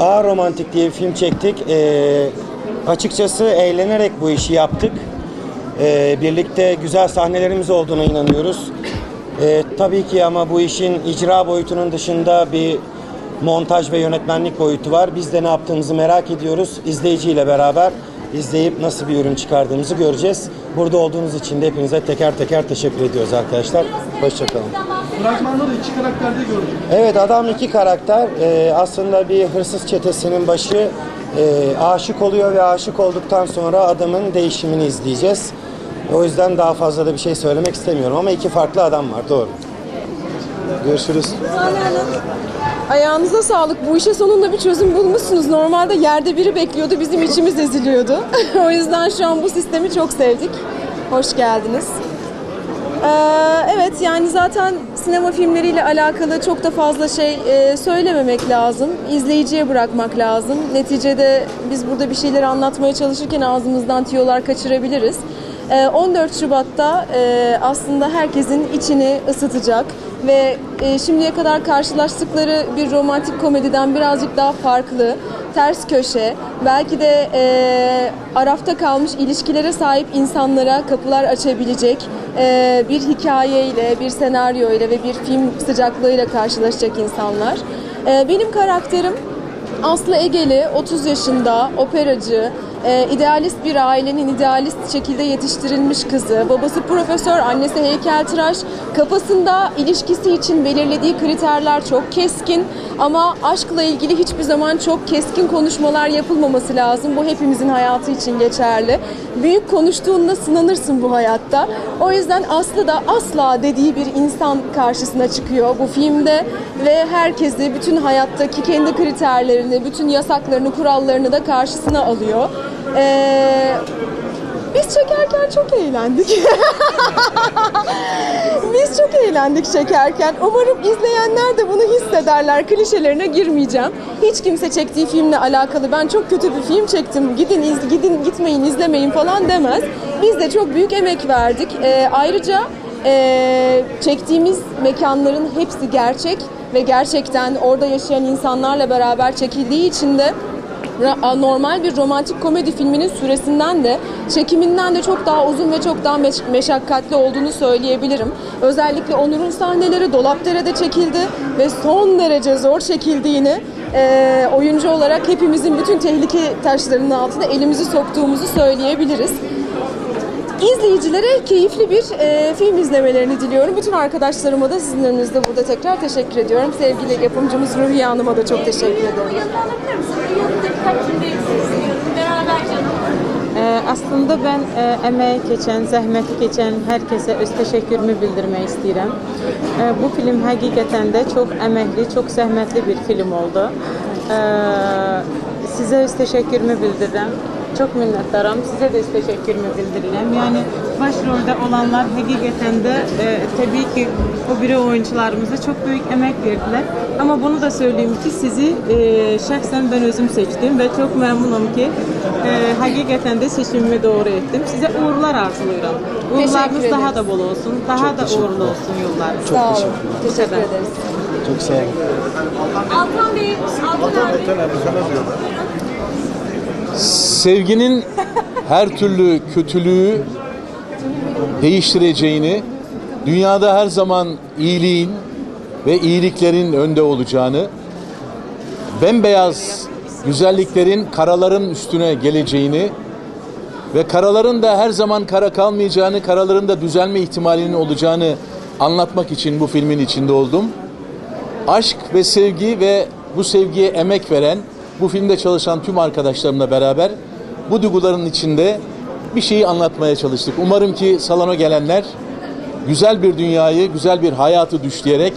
Ağır Romantik diye bir film çektik. Ee, açıkçası eğlenerek bu işi yaptık. Ee, birlikte güzel sahnelerimiz olduğuna inanıyoruz. Ee, tabii ki ama bu işin icra boyutunun dışında bir montaj ve yönetmenlik boyutu var. Biz de ne yaptığımızı merak ediyoruz. İzleyiciyle beraber izleyip nasıl bir ürün çıkardığımızı göreceğiz. Burada olduğunuz için de hepinize teker teker teşekkür ediyoruz arkadaşlar. Hoşçakalın. Fragmanda da iki karakterde gördük. Evet adam iki karakter. Ee, aslında bir hırsız çetesinin başı e, aşık oluyor ve aşık olduktan sonra adamın değişimini izleyeceğiz. O yüzden daha fazla da bir şey söylemek istemiyorum ama iki farklı adam var doğru. Görüşürüz. Ayağınıza sağlık. Bu işe sonunda bir çözüm bulmuşsunuz. Normalde yerde biri bekliyordu, bizim içimiz eziliyordu. o yüzden şu an bu sistemi çok sevdik. Hoş geldiniz. Ee, evet yani zaten sinema filmleriyle alakalı çok da fazla şey e, söylememek lazım. İzleyiciye bırakmak lazım. Neticede biz burada bir şeyleri anlatmaya çalışırken ağzımızdan tiyolar kaçırabiliriz. Ee, 14 Şubat'ta e, aslında herkesin içini ısıtacak ve e, şimdiye kadar karşılaştıkları bir romantik komediden birazcık daha farklı, ters köşe, belki de e, arafta kalmış ilişkilere sahip insanlara kapılar açabilecek bir hikayeyle, bir senaryo ile ve bir film sıcaklığıyla karşılaşacak insanlar. Benim karakterim Aslı Egeli, 30 yaşında, operacı, e, idealist bir ailenin idealist şekilde yetiştirilmiş kızı. Babası profesör, annesi heykeltıraş. Kafasında ilişkisi için belirlediği kriterler çok keskin ama aşkla ilgili hiçbir zaman çok keskin konuşmalar yapılmaması lazım. Bu hepimizin hayatı için geçerli. Büyük konuştuğunda sınanırsın bu hayatta. O yüzden Aslı da asla dediği bir insan karşısına çıkıyor bu filmde ve herkesi bütün hayattaki kendi kriterlerini, bütün yasaklarını, kurallarını da karşısına alıyor. Ee, biz çekerken çok eğlendik. Biz çok eğlendik çekerken. Umarım izleyenler de bunu hissederler. Klişelerine girmeyeceğim. Hiç kimse çektiği filmle alakalı ben çok kötü bir film çektim. Gidin iz, gidin gitmeyin izlemeyin falan demez. Biz de çok büyük emek verdik. Ee, ayrıca e, çektiğimiz mekanların hepsi gerçek ve gerçekten orada yaşayan insanlarla beraber çekildiği için de normal bir romantik komedi filminin süresinden de çekiminden de çok daha uzun ve çok daha meş- meşakkatli olduğunu söyleyebilirim. Özellikle Onur'un sahneleri Dolapdere'de çekildi ve son derece zor çekildiğini e, oyuncu olarak hepimizin bütün tehlike taşlarının altına elimizi soktuğumuzu söyleyebiliriz. İzleyicilere keyifli bir e, film izlemelerini diliyorum. Bütün arkadaşlarıma da sizin burada tekrar teşekkür ediyorum. Sevgili yapımcımız Ruhiye Hanım'a da çok teşekkür ederim. Ee, Aslında ben e, emeği geçen, zəhməti geçen herkese öz təşəkkürümü bildirmək istəyirəm. Ee, Bu film həqiqətən də çox əməkli, çox zəhmətli bir film oldu. Ee, Sizə öz təşəkkürümü bildirirəm. Çok minnətdaram. Sizə də öz təşəkkürümü bildirirəm. Yəni başrolda olanlar həqiqətən də e, təbii ki o biri oyuncularımıza çok büyük emek verdiler. Ama bunu da söyleyeyim ki sizi e, şəxsən ben özüm seçtim ve çok memnunum ki e, həqiqətən də seçimimi doğru ettim. Size uğurlar arzulayıram. Uğurlarınız daha da bol olsun. Daha da uğurlu olsun yollarınız. Sağ olun. teşekkür ederiz. Çok sağ olun. Altan Bey, Altan abi. Sevginin her türlü kötülüğü değiştireceğini, dünyada her zaman iyiliğin ve iyiliklerin önde olacağını, bembeyaz güzelliklerin karaların üstüne geleceğini ve karaların da her zaman kara kalmayacağını, karaların da düzelme ihtimalinin olacağını anlatmak için bu filmin içinde oldum. Aşk ve sevgi ve bu sevgiye emek veren, bu filmde çalışan tüm arkadaşlarımla beraber bu duyguların içinde bir şeyi anlatmaya çalıştık. Umarım ki salona gelenler güzel bir dünyayı, güzel bir hayatı düşleyerek,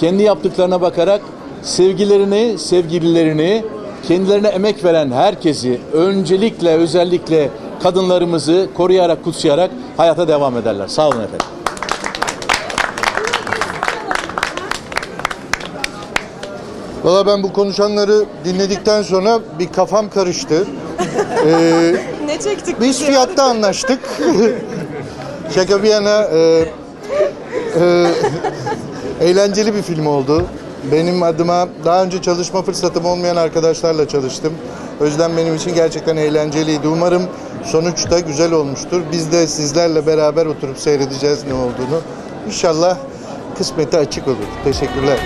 kendi yaptıklarına bakarak sevgilerini, sevgililerini, kendilerine emek veren herkesi, öncelikle özellikle kadınlarımızı koruyarak, kutsayarak hayata devam ederler. Sağ olun efendim. Valla ben bu konuşanları dinledikten sonra bir kafam karıştı. Ee, Ne çektik biz fiyatta anlaştık. Şaka bir yana e, e, eğlenceli bir film oldu. Benim adıma daha önce çalışma fırsatım olmayan arkadaşlarla çalıştım. O yüzden benim için gerçekten eğlenceliydi. Umarım sonuç da güzel olmuştur. Biz de sizlerle beraber oturup seyredeceğiz ne olduğunu. İnşallah kısmeti açık olur. Teşekkürler.